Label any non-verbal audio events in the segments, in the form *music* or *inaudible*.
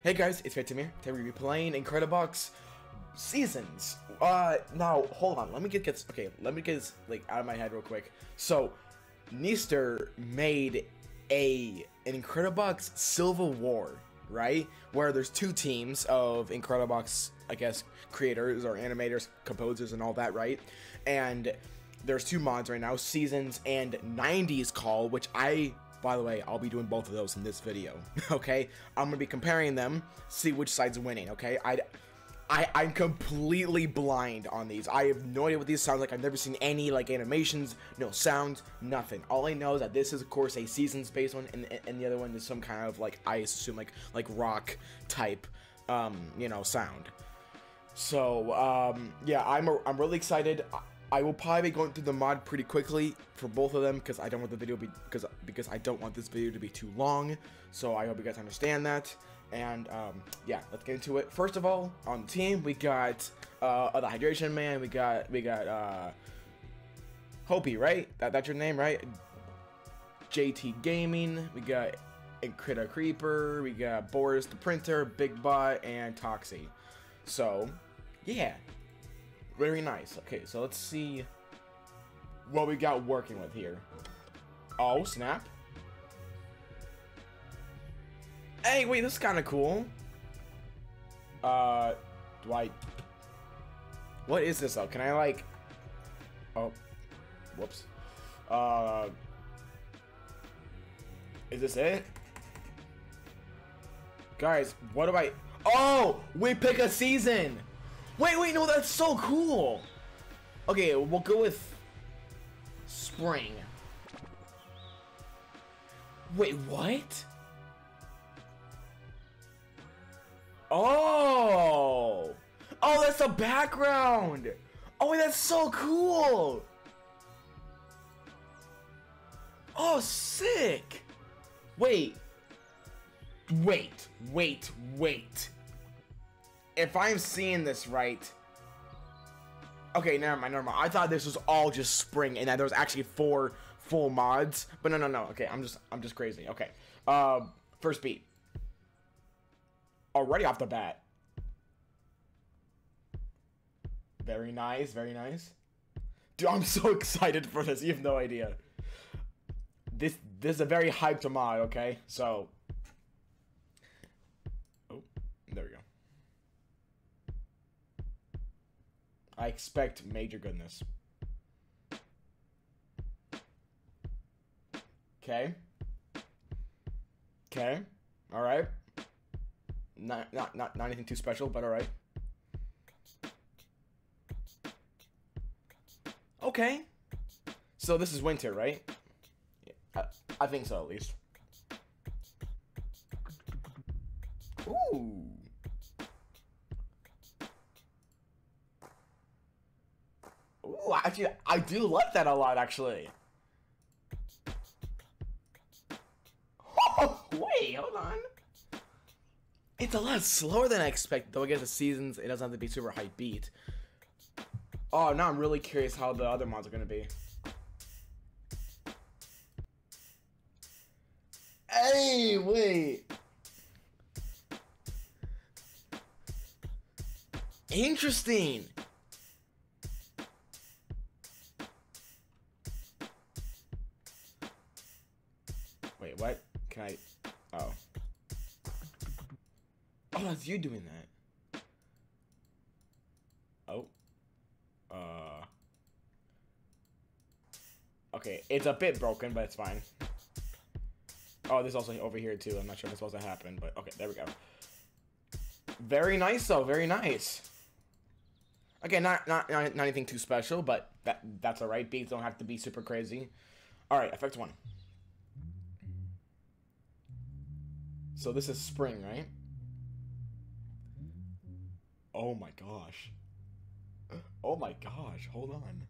Hey guys, it's Timir. Today we're playing Incredibox Seasons. Uh, now, hold on, let me get, get, okay, let me get this, like, out of my head real quick. So, Neaster made a, an Incredibox Civil War, right? Where there's two teams of Incredibox, I guess, creators or animators, composers, and all that, right? And there's two mods right now, Seasons and 90s Call, which I by the way, I'll be doing both of those in this video, *laughs* okay? I'm gonna be comparing them, see which side's winning, okay? I, I, I'm completely blind on these. I have no idea what these sound like. I've never seen any, like, animations, no sounds, nothing. All I know is that this is, of course, a seasons-based one, and, and the other one is some kind of, like, I assume, like, like rock type, um, you know, sound. So, um, yeah, I'm, a, I'm really excited. I will probably be going through the mod pretty quickly for both of them because I don't want the video be because because I don't want this video to be too long. So I hope you guys understand that. And um, yeah, let's get into it. First of all, on the team we got uh, the hydration man. We got we got uh, Hopi, right? That that's your name, right? JT Gaming. We got Incrita Creeper. We got Boris the Printer, Big Bot, and Toxie. So yeah, very nice. Okay, so let's see what we got working with here. Oh, snap. Hey, wait, this is kind of cool. Uh, do I... What is this, though? Can I, like... Oh. Whoops. Uh... Is this it? Guys, what do I... Oh! We pick a season! Wait, wait, no, that's so cool. Okay, we'll go with spring. Wait, what? Oh! Oh, that's the background! Oh, that's so cool! Oh, sick! Wait. Wait, wait, wait if I'm seeing this right. Okay, never mind, never mind. I thought this was all just spring and that there was actually four full mods. But no, no, no. Okay, I'm just, I'm just crazy. Okay. Uh, first beat. Already off the bat. Very nice, very nice. Dude, I'm so *laughs* excited for this. You have no idea. This, this is a very hyped mod, okay? So. I expect major goodness. Okay. Okay. All right. Not not not not anything too special, but all right. Okay. So this is winter, right? Yeah, I, I think so at least. Ooh. Ooh, actually, I do like that a lot, actually. Oh, wait, hold on. It's a lot slower than I expected, though I guess the seasons, it doesn't have to be super high beat. Oh, now I'm really curious how the other mods are going to be. Hey, wait. Interesting. Can I... Oh. Oh, that's you doing that. Oh. Uh... Okay, it's a bit broken, but it's fine. Oh, there's also over here too. I'm not sure if it's supposed to happen, but okay, there we go. Very nice though, very nice. Okay, not not not, not anything too special, but that that's alright. Beats don't have to be super crazy. Alright, effect one. So this is spring, right? Oh my gosh. Oh my gosh, hold on.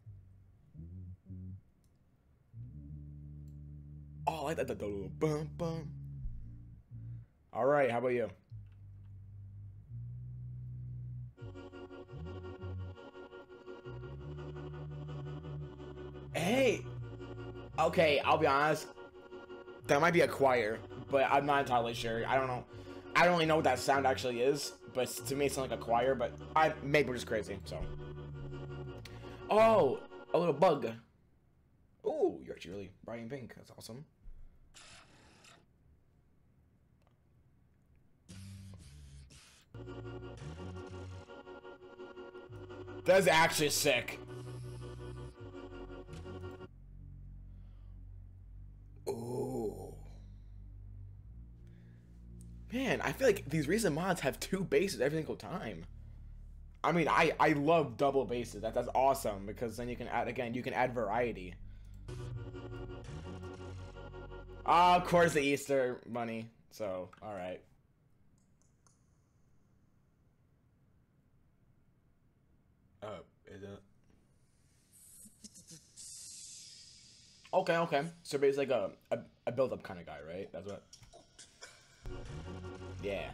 Oh, I like that. Bum, bum. All right, how about you? Hey! Okay, I'll be honest. That might be a choir but I'm not entirely sure. I don't know. I don't really know what that sound actually is, but to me it sounds like a choir, but I maybe we're just crazy, so. Oh, a little bug. Ooh, you're actually really bright and pink. That's awesome. That's actually sick. Man, I feel like these recent mods have two bases every single time. I mean, I I love double bases. That that's awesome because then you can add again. You can add variety. Ah, of course, the Easter Bunny. So, all right. Uh, is it? Okay, okay. So basically like a, a, a build-up kind of guy, right? That's what... Yeah.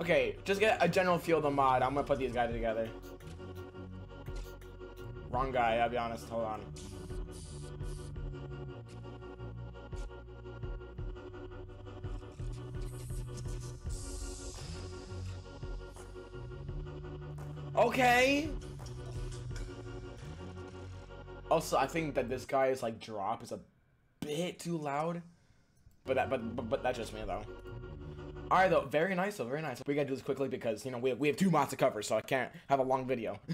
Okay, just get a general feel of the mod. I'm gonna put these guys together. Wrong guy, I'll be honest. Hold on. Okay. Also, I think that this guy's like drop is a bit too loud. But that, but, but, but that's just me though. All right, though, very nice though, very nice. We gotta do this quickly because you know we have, we have two mods to cover, so I can't have a long video. *laughs*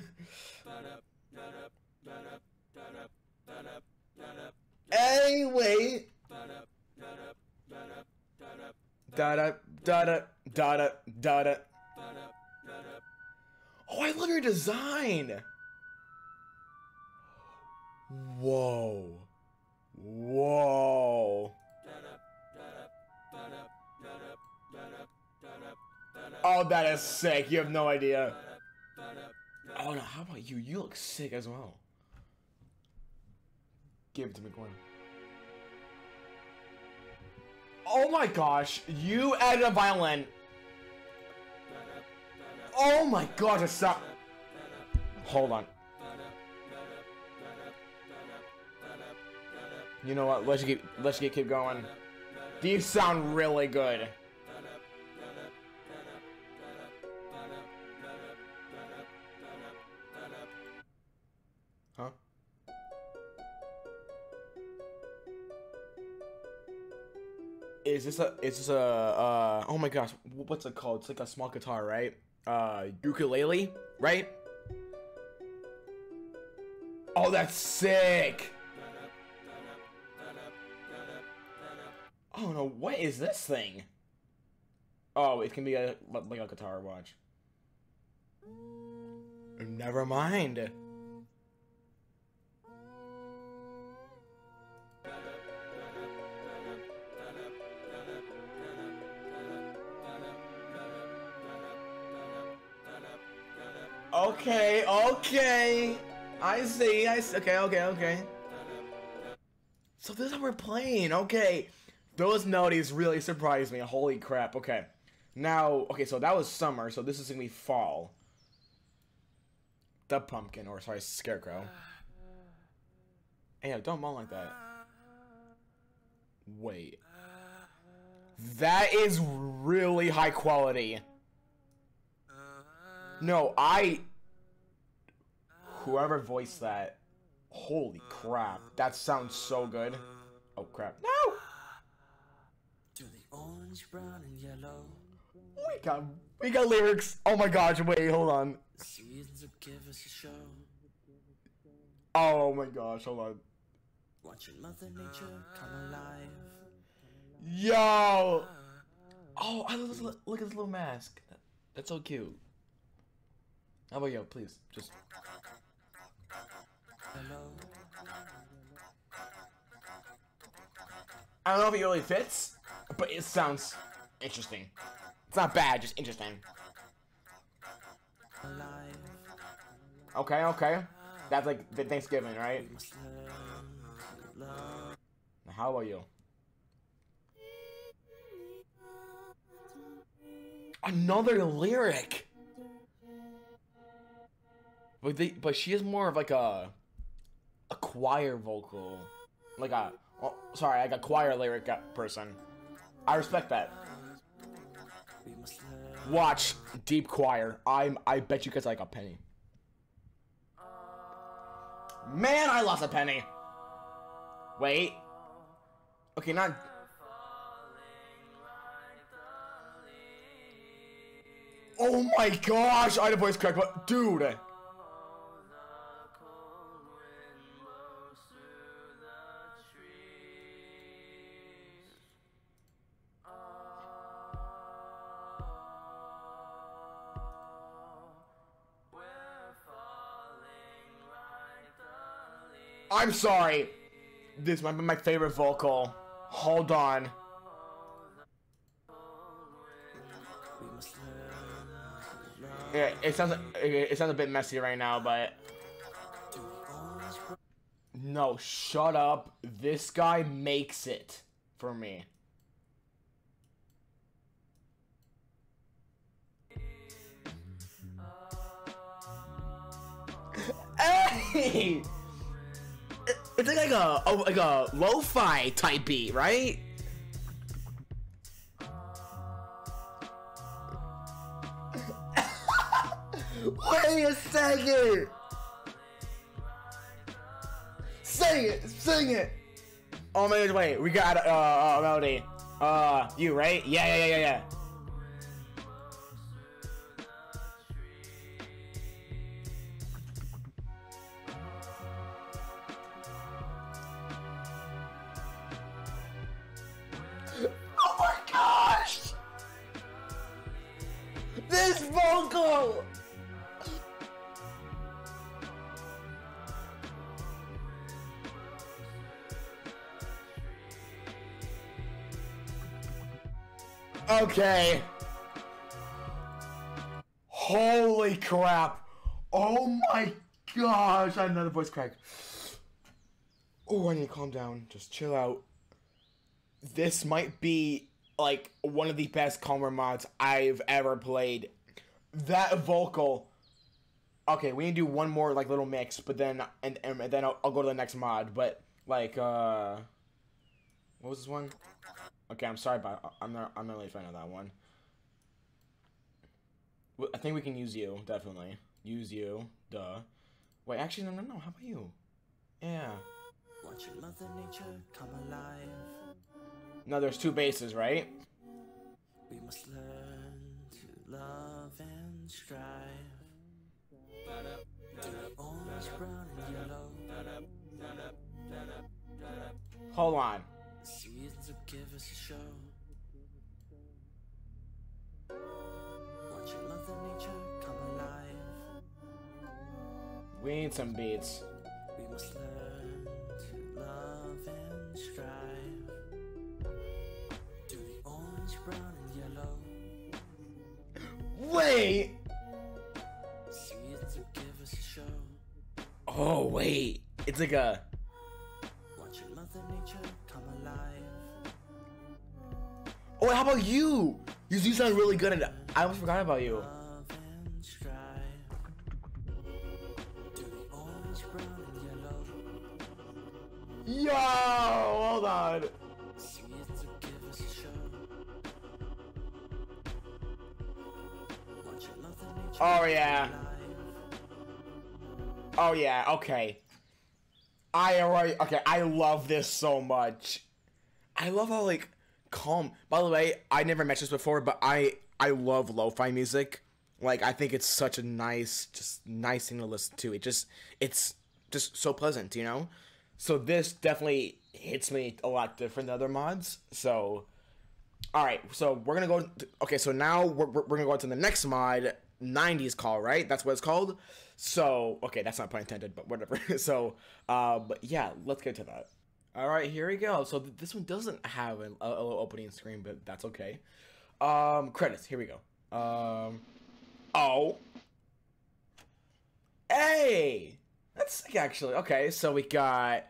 anyway. Da da da da da da da da. Oh, I love your design. Whoa. Whoa. Oh, that is sick. You have no idea. Oh, no. How about you? You look sick as well. Give it to me, Gwen. Oh my gosh. You added a violin. Oh my god, it's not. Hold on. You know what? Let's keep let's get keep going. These sound really good. Is this a is this a uh oh my gosh, what's it called? It's like a small guitar, right? Uh ukulele, right? Oh, that's sick. Oh no, what is this thing? Oh, it can be a like a guitar watch. Never mind. Okay, okay. I see, I see. Okay, okay, okay. So this is how we're playing. Okay. Those melodies really surprised me. Holy crap. Okay. Now, okay, so that was summer, so this is gonna be fall. The pumpkin, or sorry, scarecrow. Hey, don't moan like that. Wait. That is really high quality. No, I... Whoever voiced that... Holy crap. That sounds so good. Oh, crap. No! To the orange, brown, and yellow. We got... We got lyrics. Oh my gosh, wait, hold on. Seasons will give us a show. Oh my gosh, hold on. Watching Mother Nature come alive. Yo! Oh, I love, look, look at this little mask. That's so cute. How about yo, please? Just... I don't know if it really fits, but it sounds interesting. It's not bad, just interesting. Okay, okay. That's like the Thanksgiving, right? How about you? Another lyric. But they, but she is more of like a a choir vocal, like a oh, sorry, like a choir lyric uh, person. I respect that. Watch Deep Choir. I'm. I bet you guys like a penny. Man, I lost a penny. Wait. Okay, not. Oh my gosh! I had a voice crack, but dude. Sorry. This might be my favorite vocal. Hold on. Yeah, it sounds it sounds a bit messy right now, but no, shut up. This guy makes it for me. *laughs* Hey! It- It's like a, a like a lo-fi type beat, right? *laughs* Wait a second! Sing it! Sing it! Oh man, wait, we got uh, uh melody. Uh, you right? Yeah, yeah, yeah, yeah, yeah. Okay. Holy crap. Oh my gosh. I had another voice crack. Oh, I need to calm down. Just chill out. This might be like one of the best calmer mods I've ever played. That vocal. Okay, we need to do one more like little mix, but then and, and, then I'll, I'll go to the next mod. But like, uh, what was this one? Okay, I'm sorry, but I'm not. I'm not really a fan of that one. I think we can use you definitely. Use you, duh. Wait, actually, no, no, no. How about you? Yeah. Watch your mother nature come alive. No, there's two bases, right? We must learn to love and strive. Orange, brown, and yellow. Hold on. We need some beats. We must learn to love and strive. To the orange, brown, and yellow. Wait. Seasons will give us a show. Oh wait. It's like a. Watch your mother nature come alive. Oh, how about you? You, sound really good at it. I almost forgot about you. Yo, hold on. Oh yeah. Oh yeah. Okay. I already. Okay, I love this so much. I love how like calm. By the way, I never mentioned this before, but I I love lo-fi music. Like I think it's such a nice, just nice thing to listen to. It just it's just so pleasant, you know. So this definitely hits me a lot different than other mods. So, all right. So we're gonna go. To, okay. So now we're, we're gonna go to the next mod, '90s call. Right. That's what it's called. So okay, that's not pun intended, but whatever. *laughs* so, but yeah, let's get to that. All right, here we go. So th- this one doesn't have an, a, a little opening screen, but that's okay. Um, credits. Here we go. Um, oh, hey, that's sick, actually. Okay, so we got.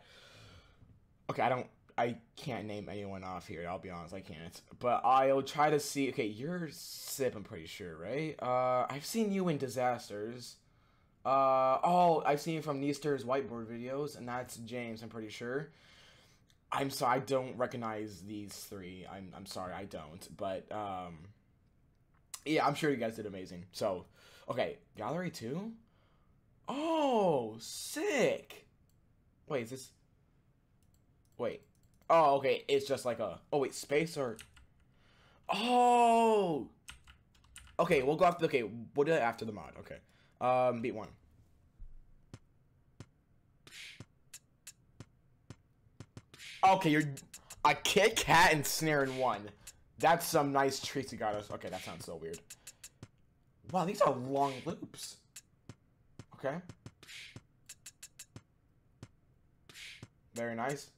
Okay, I don't. I can't name anyone off here. I'll be honest, I can't. But I'll try to see. Okay, you're Cib. I'm pretty sure, right? Uh, I've seen you in Disasters. Uh, oh, I've seen you from Neaster's whiteboard videos, and that's James. I'm pretty sure. I'm sorry, I don't recognize these three. I'm I'm sorry, I don't. But um, Yeah, I'm sure you guys did amazing. So, okay, gallery two. Oh, sick. Wait, is this? Wait. Oh, okay. It's just like a. Oh wait, space or. Oh. Okay, we'll go after. Okay, we'll do it after the mod. Okay. Um, beat one. Okay, you're a Kit Kat and snare in one. That's some nice treats you got us. Okay, that sounds so weird. Wow, these are long loops. Okay. Very nice.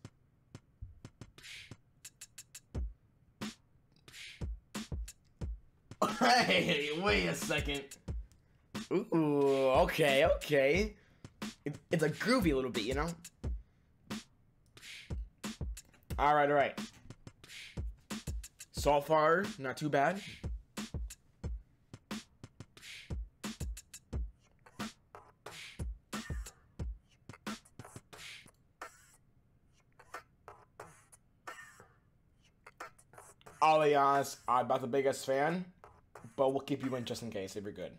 Hey, wait a second. Ooh, okay, okay. It, it's a groovy little bit, you know? Alright, alright. So far, not too bad. Honest, I'm not the biggest fan, but we'll keep you in just in case if you're good.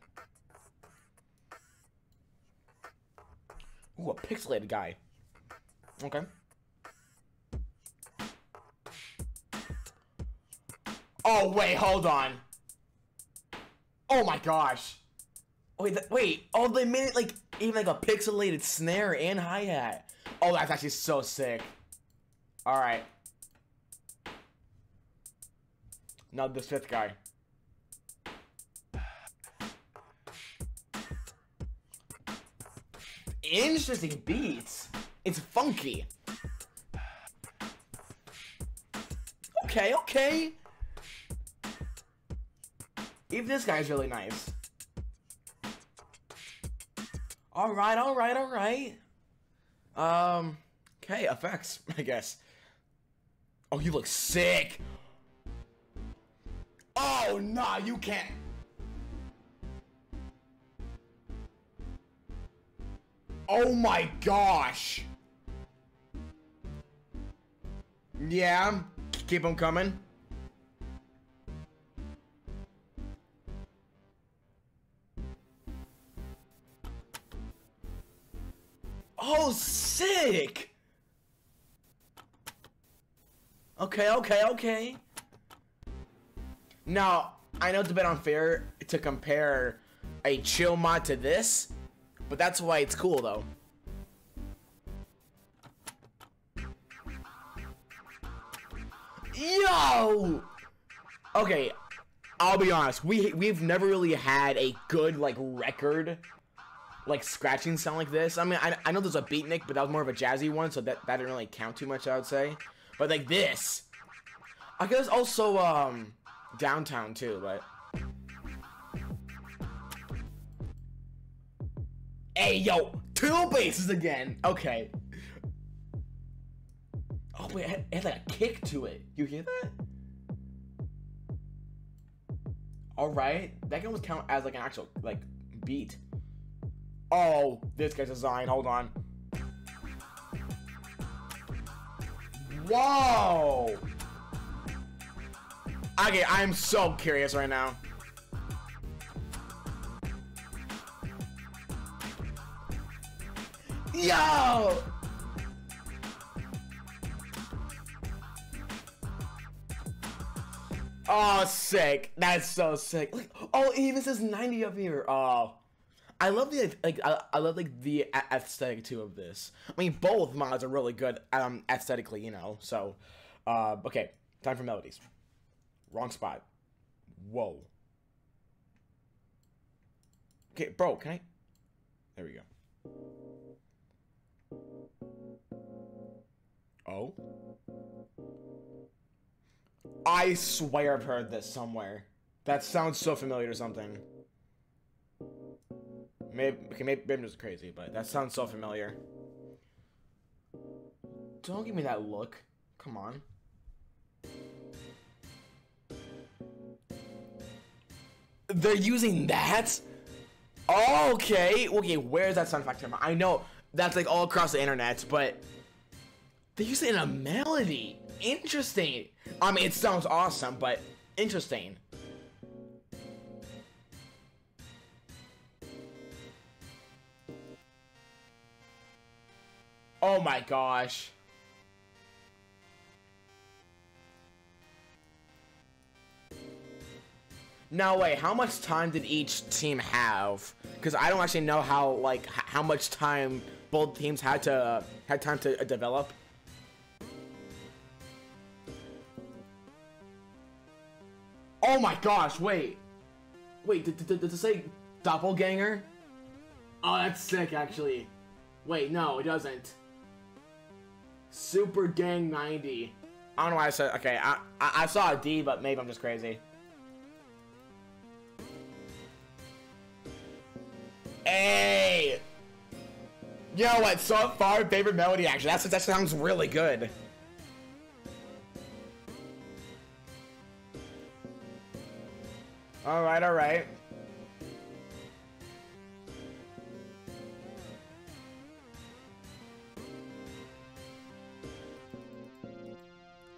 Ooh, a pixelated guy. Okay. Oh, wait, hold on. Oh my gosh. Wait, wait. Oh, they made it like even like a pixelated snare and hi-hat. Oh, that's actually so sick. Alright. Now this fifth guy. Interesting beats. It's funky. Okay, okay. Even this guy's really nice. Alright, alright, alright. Um, okay, effects, *laughs* I guess. Oh, you look sick. Oh, nah, you can't. Oh my gosh. Yeah, keep them coming. Oh, sick! Okay, okay, okay. Now, I know it's a bit unfair to compare a chill mod to this, but that's why it's cool though. Yo! Okay, I'll be honest. We we've never really had a good like record like scratching sound like this. I mean, I, I know there's a beatnik, but that was more of a jazzy one, so that that didn't really count too much, I would say. But like this, I guess also um downtown too, but. Hey yo, two bases again. Okay. Oh wait, it had, like a kick to it. You hear that? All right, that can almost count as like an actual like beat. Oh, this guy's design. Hold on. Whoa! Okay, I'm so curious right now. Yo! Oh, sick. That's so sick. Like, oh, even says 90 up here. Oh. I love the like I, I love like the aesthetic too of this. I mean, both mods are really good um aesthetically, you know. So, uh, okay, time for melodies. Wrong spot. Whoa. Okay, bro, can I? There we go. Oh. I swear I've heard this somewhere. That sounds so familiar to something. Maybe, okay, maybe, maybe I'm just crazy, but that sounds so familiar. Don't give me that look. Come on. They're using that? okay. Okay, where's that sound effect? I know that's like all across the internet, but they use it in a melody. Interesting. I mean, it sounds awesome, but interesting. Oh my gosh. Now wait, how much time did each team have? Because I don't actually know how like how much time both teams had to had time to uh, develop. Oh my gosh! Wait, wait, did, did, did it say doppelganger? Oh, that's sick actually. Wait, no, it doesn't. Super Gang 90. I don't know why I said. Okay, I, I I saw a D, but maybe I'm just crazy. Hey! You know what? So far, favorite melody actually. That's that sounds really good. All right, all right.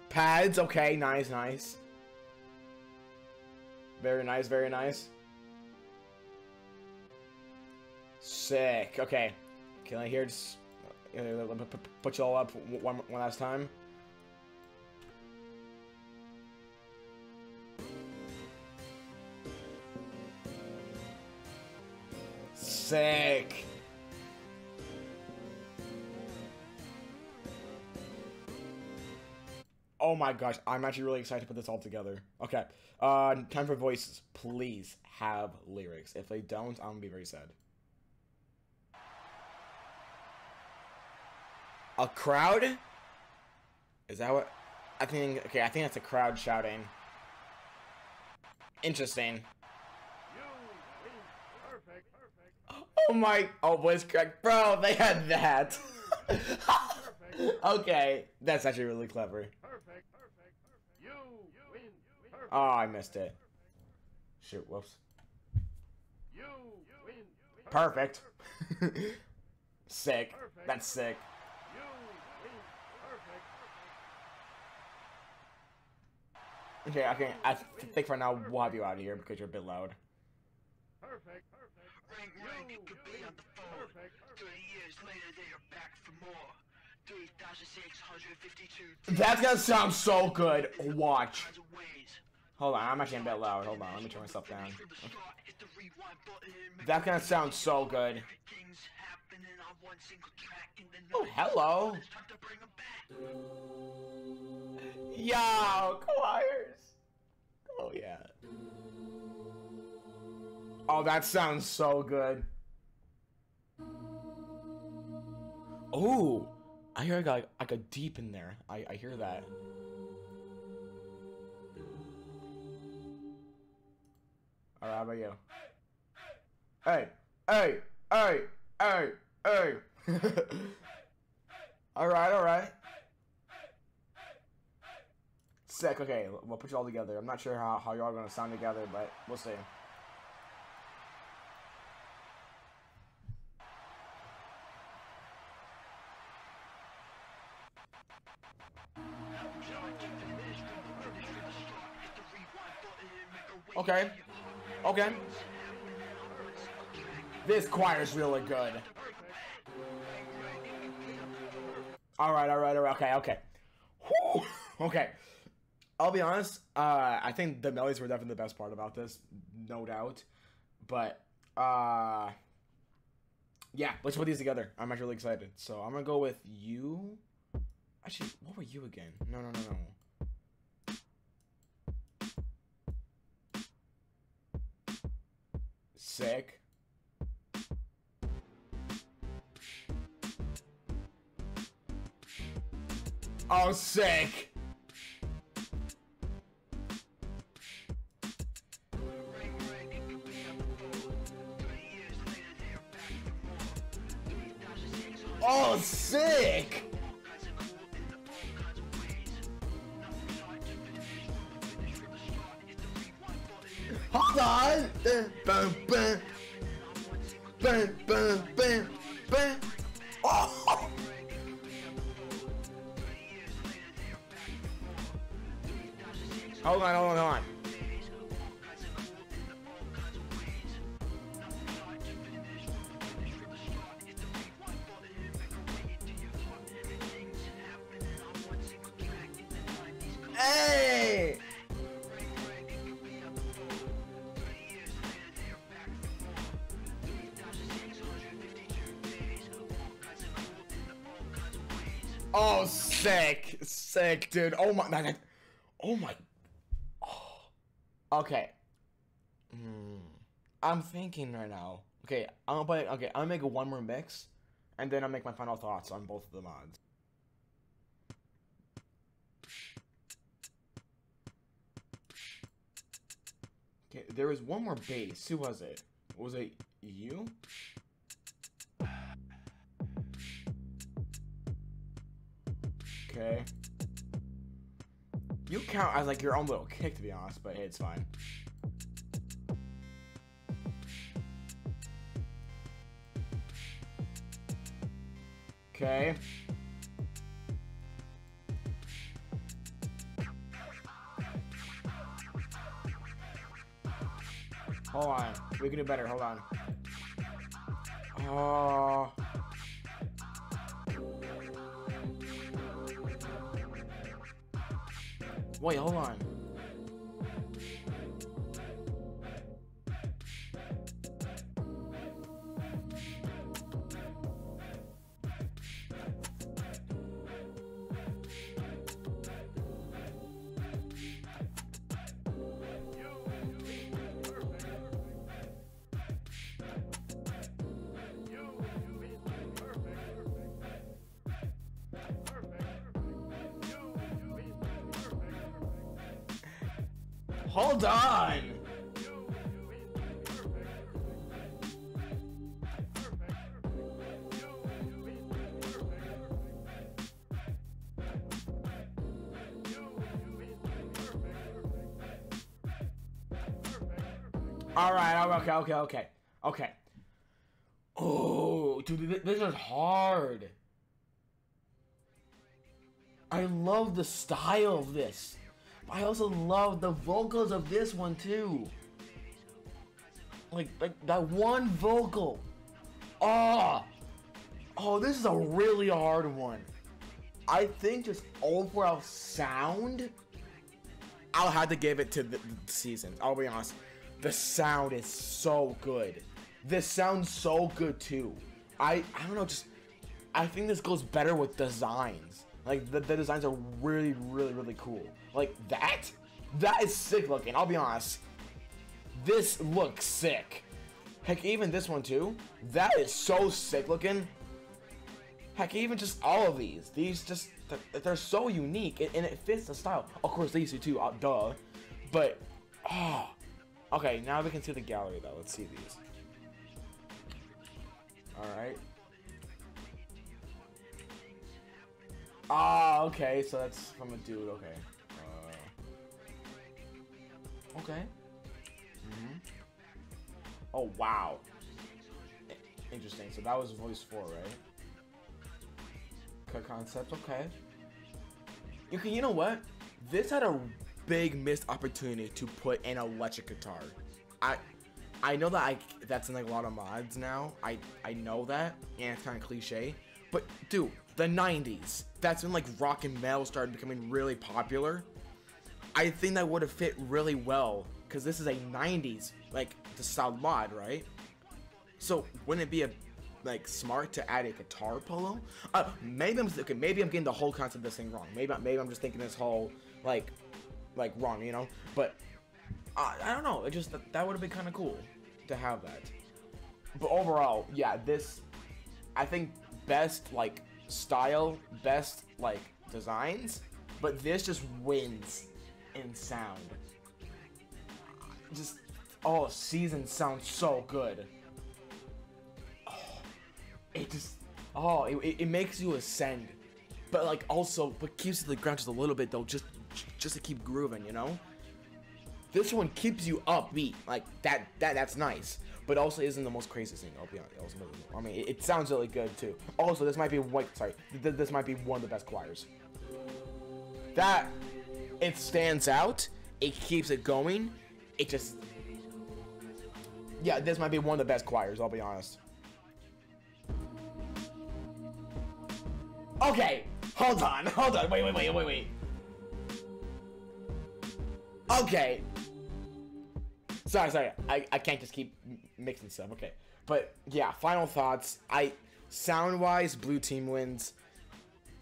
Pads, okay, nice, nice. Very nice, very nice. Sick. Okay. Can I hear just put you all up one, one last time? Sick. Oh my gosh, I'm actually really excited to put this all together. Okay. Uh, time for voices. Please have lyrics. If they don't, I'm gonna be very sad. A crowd? Is that what? I think. Okay, I think that's a crowd shouting. Interesting. Oh my! Oh, voice crack, bro. They had that. *laughs* okay, that's actually really clever. Oh, I missed it. Shoot, whoops. Perfect. *laughs* sick. That's sick. Okay, okay. I think for now we'll have you out of here because you're a bit loud. Rank, rank, could be on the phone. 30 years later, they are back for more. 3,652 That's gonna sound so good. Watch. kinds of ways. Hold on, I'm actually a bit loud. Hold on, let me turn myself down. From the start, hit the rewind button. make That's gonna sound so good. things happening on one single track. And then Oh, hello. it's time to bring 'em back. Yo, choirs. Oh yeah. Oh, that sounds so good. Oh, I hear like, like a deep in there. I, I hear that. All right, how about you? Hey, hey, hey, hey, hey. *laughs* all right, all right. Sick. Okay, we'll put you all together. I'm not sure how, how y'all are gonna sound together, but we'll see. Okay. Okay. This choir's really good. All right, all right, all right. Okay, okay. Whew. Okay. I'll be honest. Uh, I think the melodies were definitely the best part about this, no doubt. But uh, yeah, let's put these together. I'm actually really excited. So I'm gonna go with you. Actually, what were you again? No, no, no, no. Sick. Oh, sick. Oh, sick. Bam, bam, bam, bam. Dude. Oh my, I- oh my. Oh. Okay. Hmm. I'm thinking right now. Okay, I'm gonna play. Okay, I'm gonna make a one more mix, and then I'll make my final thoughts on both of the mods. Okay, there was one more bass. Who was it? Was it you? Okay. You count as like your own little kick, to be honest, but hey, it's fine. Okay. Hold on. We can do better. Hold on. Oh. Wait, hold on. Hold on. All right. Okay. Okay. Okay. Okay. Oh, dude, this is hard. I love the style of this. I also love the vocals of this one too. Like, like that one vocal. Oh, oh, this is a really hard one. I think just overall sound. I'll have to give it to the, the season. I'll be honest. The sound is so good. This sounds so good too. I I don't know. Just I think this goes better with designs. Like the, the designs are really, really, really cool. Like that, that is sick looking. I'll be honest. This looks sick. Heck, even this one too. That is so sick looking. Heck, even just all of these. These just they're, they're so unique and, and it fits the style. Of course, these two too. Uh, duh. But oh, okay. Now we can see the gallery though. Let's see these. All Ah, okay, so that's from a dude, okay. Uh, okay. hmm Oh, wow. Interesting, so that was voice 4, right? Cut concept, okay. You can, you know what? This had a big missed opportunity to put an electric guitar. I I know that I that's in like a lot of mods now. I I know that, and it's kind of cliche. But dude, the 90s. That's when like rock and metal started becoming really popular. I think that would have fit really well because this is a 90s like the style mod, right? So wouldn't it be a like smart to add a guitar polo? Uh, maybe I'm okay. Maybe I'm getting the whole concept of this thing wrong. Maybe maybe I'm just thinking this whole like like wrong, you know. But I don't know. It just that, that would have been kind of cool to have that. But overall, yeah, this I think best like style, best like designs, but this just wins in sound. Just oh, season sounds so good. Oh, it just oh, it, it, makes you ascend, but like also, but keeps the ground just a little bit though, just just to keep grooving, you know. This one keeps you upbeat, like that. That that's nice, but also isn't the most crazy thing. I'll be honest. I mean, it, it sounds really good too. Also, this might be white. Sorry, th- this might be one of the best choirs. That it stands out. It keeps it going. It just. Yeah, this might be one of the best choirs. I'll be honest. Okay, hold on, hold on. Wait, wait, wait, wait, wait. Okay. Sorry, sorry. I, I can't just keep mixing stuff. Okay. But yeah, final thoughts. I sound wise, blue team wins.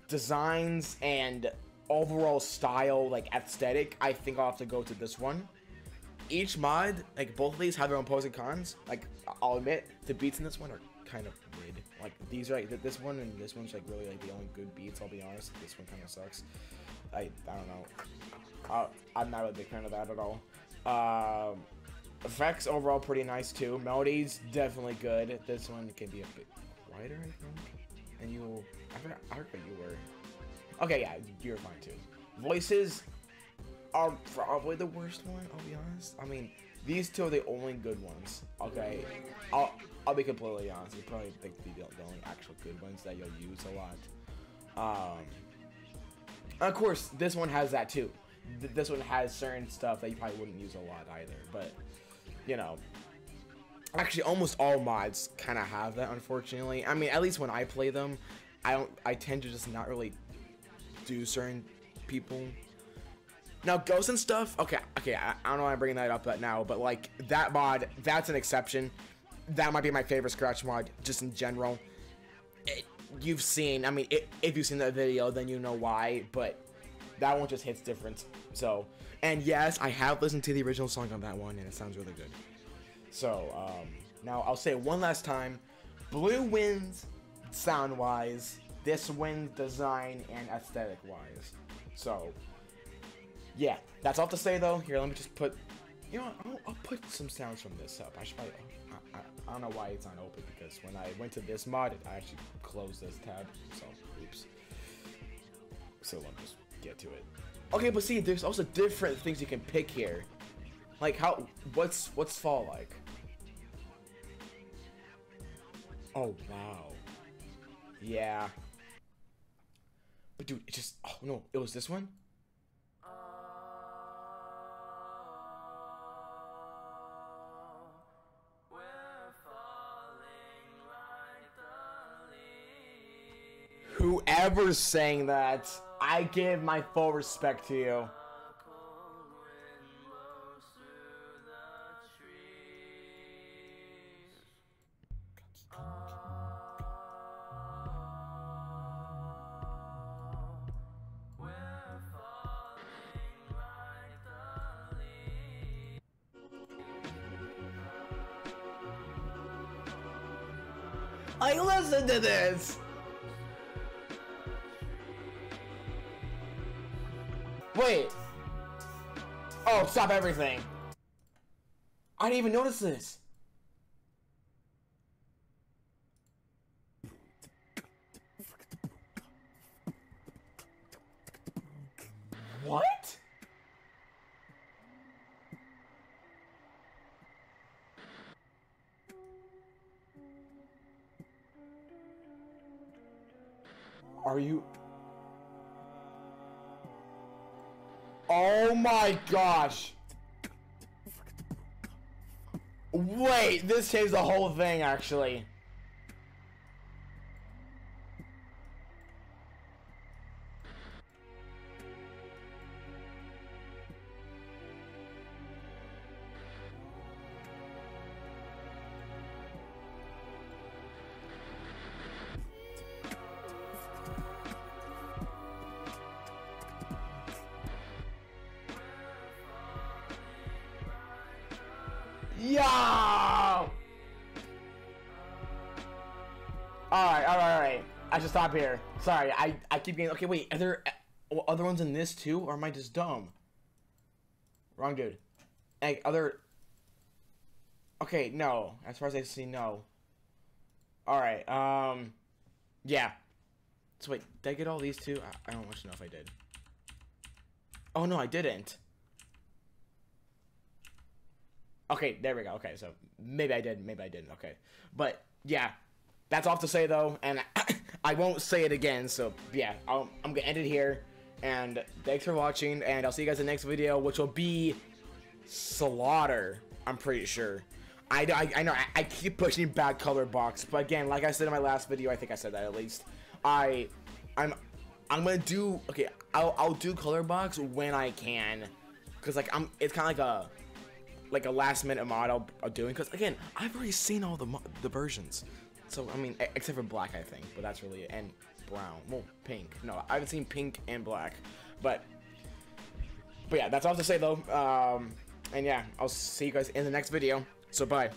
Designs and overall style, like aesthetic, I think I'll have to go to this one. Each mod, like both of these have their own pros and cons. Like I'll admit, the beats in this one are kind of mid. Like these are like this one and this one's like really like the only good beats. I'll be honest. This one kind of sucks. I I don't know. Uh, I'm not a big fan of that at all. Um, effects overall pretty nice too. Melodies definitely good. This one can be a bit quieter, I think. And you, I forgot, you were. Okay, yeah, you're fine too. Voices are probably the worst one. I'll be honest. I mean, these two are the only good ones. Okay, I'll I'll be completely honest. You probably think the, the only actual good ones that you'll use a lot. Um, of course, this one has that too. Th- This one has certain stuff that you probably wouldn't use a lot either. But you know, actually, almost all mods kind of have that. Unfortunately, I mean, at least when I play them, I don't. I tend to just not really do certain people. Now, ghosts and stuff. Okay, okay. I, I don't know why I'm bringing that up but now, but like that mod, that's an exception. That might be my favorite scratch mod, just in general. It, you've seen. I mean, it, if you've seen that video, then you know why. But that one just hits different. So, and yes, I have listened to the original song on that one, and it sounds really good. So, um, now I'll say it one last time. Blue wins sound wise. This wins design and aesthetic wise. So, yeah, that's all to say though. Here, let me just put, you know, I'll, I'll put some sounds from this up. I should probably, I, I, I don't know why it's not open because when I went to this mod, I actually closed this tab. So, oops. So let me just get to it. Okay, but see, there's also different things you can pick here. Like how, what's what's fall like? Oh wow. Yeah. But dude, it just oh no, it was this one? Whoever's saying that, I give my full respect to you. I listened to this. Wait. Oh, stop everything. I didn't even notice this. What? Are you my gosh. Wait, this changed the whole thing actually. Sorry, I, I keep getting. Okay, wait, are there other ones in this too, or am I just dumb? Wrong dude. Like, other. Okay, no. As far as I see, no. Alright, um. Yeah. So, wait, did I get all these two? I, I don't much know if I did. Oh, no, I didn't. Okay, there we go. Okay, so maybe I did, maybe I didn't. Okay, but yeah, that's all to say though, and I won't say it again. So yeah, I'll, I'm gonna end it here. And thanks for watching, and I'll see you guys in the next video, which will be slaughter. I'm pretty sure. I, I, I know I, I keep pushing back color box, but again, like I said in my last video, I think I said that at least. I, I'm, I'm gonna do okay. I'll I'll do color box when I can because like I'm, it's kind of like a, like a last minute mod I'll, I'll doing. Because again, I've already seen all the the versions, so I mean, except for black, I think, but that's really it. And brown, well, pink. No, I haven't seen pink and black, but, but yeah, that's all to say though. Um, and yeah, I'll see you guys in the next video. So bye.